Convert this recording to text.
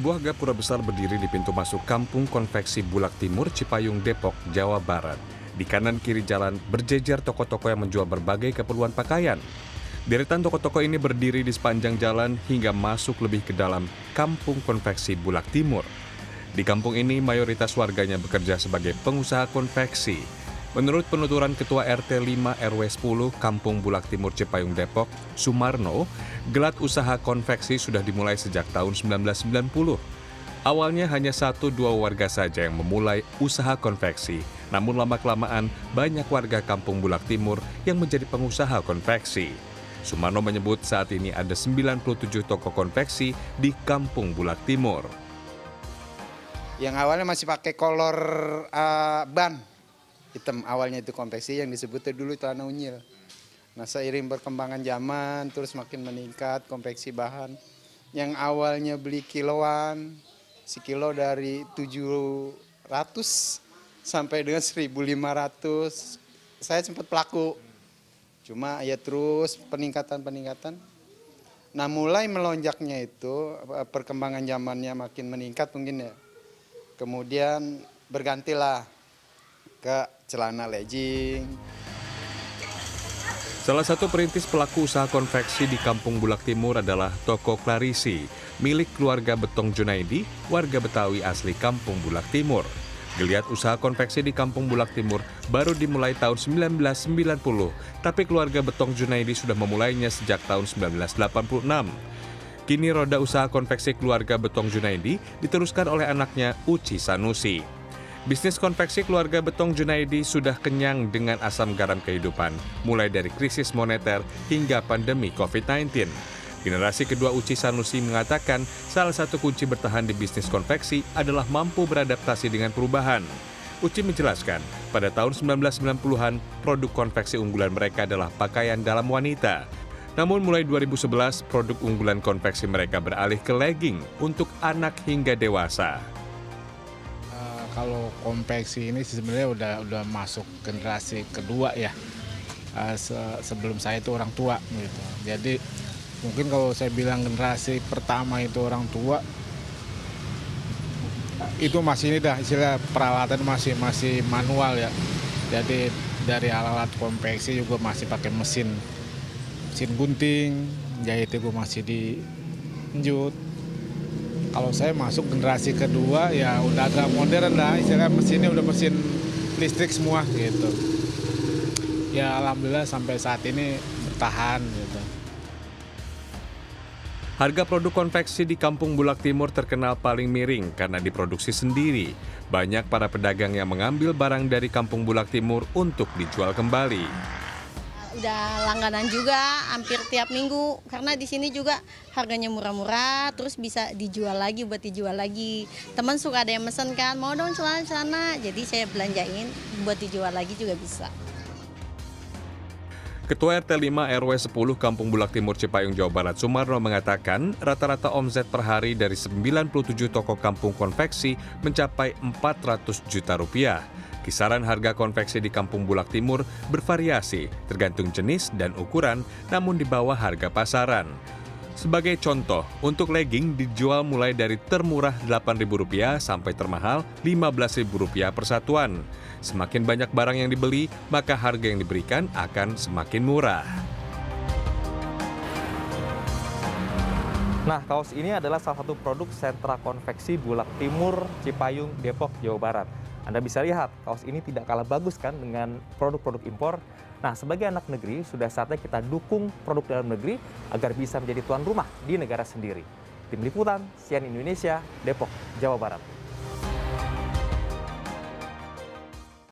Sebuah gapura besar berdiri di pintu masuk Kampung Konveksi Bulak Timur, Cipayung, Depok, Jawa Barat. Di kanan kiri jalan berjejer toko-toko yang menjual berbagai keperluan pakaian. Deretan toko-toko ini berdiri di sepanjang jalan hingga masuk lebih ke dalam Kampung Konveksi Bulak Timur. Di kampung ini mayoritas warganya bekerja sebagai pengusaha konveksi. Menurut penuturan Ketua RT 5 RW 10 Kampung Bulak Timur Cipayung Depok, Sumarno, gelat usaha konveksi sudah dimulai sejak tahun 1990. Awalnya hanya satu dua warga saja yang memulai usaha konveksi, namun lama-kelamaan banyak warga Kampung Bulak Timur yang menjadi pengusaha konveksi. Sumarno menyebut saat ini ada 97 toko konveksi di Kampung Bulak Timur. Yang awalnya masih pakai kolor uh, ban hitam awalnya itu konveksi yang disebutnya dulu tanah unyil. Nah seiring perkembangan zaman terus makin meningkat konveksi bahan. Yang awalnya beli kiloan, sekilo dari 700 sampai dengan 1500. Saya sempat pelaku. Cuma ya terus peningkatan-peningkatan. Nah mulai melonjaknya itu perkembangan zamannya makin meningkat mungkin ya. Kemudian bergantilah ke celana legging. Salah satu perintis pelaku usaha konveksi di Kampung Bulak Timur adalah Toko Klarisi, milik keluarga Betong Junaidi, warga Betawi asli Kampung Bulak Timur. Geliat usaha konveksi di Kampung Bulak Timur baru dimulai tahun 1990, tapi keluarga Betong Junaidi sudah memulainya sejak tahun 1986. Kini roda usaha konveksi keluarga Betong Junaidi diteruskan oleh anaknya Uci Sanusi. Bisnis konveksi keluarga Betong Junaidi sudah kenyang dengan asam garam kehidupan, mulai dari krisis moneter hingga pandemi COVID-19. Generasi kedua Uci Sanusi mengatakan salah satu kunci bertahan di bisnis konveksi adalah mampu beradaptasi dengan perubahan. Uci menjelaskan, pada tahun 1990-an, produk konveksi unggulan mereka adalah pakaian dalam wanita. Namun mulai 2011, produk unggulan konveksi mereka beralih ke legging untuk anak hingga dewasa kalau konveksi ini sebenarnya udah udah masuk generasi kedua ya. Uh, se sebelum saya itu orang tua gitu. Jadi mungkin kalau saya bilang generasi pertama itu orang tua itu masih ini dah istilah peralatan masih masih manual ya. Jadi dari alat-alat konveksi juga masih pakai mesin mesin gunting jahit itu masih di jut kalau saya masuk generasi kedua ya udah agak modern lah. Istilah mesinnya udah mesin listrik semua gitu. Ya alhamdulillah sampai saat ini bertahan gitu. Harga produk konveksi di Kampung Bulak Timur terkenal paling miring karena diproduksi sendiri. Banyak para pedagang yang mengambil barang dari Kampung Bulak Timur untuk dijual kembali udah langganan juga hampir tiap minggu. Karena di sini juga harganya murah-murah terus bisa dijual lagi buat dijual lagi. Teman suka ada yang mesen kan mau dong celana-celana jadi saya belanjain buat dijual lagi juga bisa. Ketua RT 5 RW 10 Kampung Bulak Timur Cipayung Jawa Barat Sumarno mengatakan rata-rata omset per hari dari 97 toko kampung konveksi mencapai 400 juta rupiah. Kisaran harga konveksi di Kampung Bulak Timur bervariasi tergantung jenis dan ukuran, namun di bawah harga pasaran. Sebagai contoh, untuk legging dijual mulai dari termurah Rp8.000 sampai termahal Rp15.000 per satuan. Semakin banyak barang yang dibeli, maka harga yang diberikan akan semakin murah. Nah, kaos ini adalah salah satu produk sentra konveksi Bulak Timur, Cipayung, Depok, Jawa Barat. Anda bisa lihat, kaos ini tidak kalah bagus kan dengan produk-produk impor. Nah, sebagai anak negeri, sudah saatnya kita dukung produk dalam negeri agar bisa menjadi tuan rumah di negara sendiri. Tim Liputan, Sian Indonesia, Depok, Jawa Barat.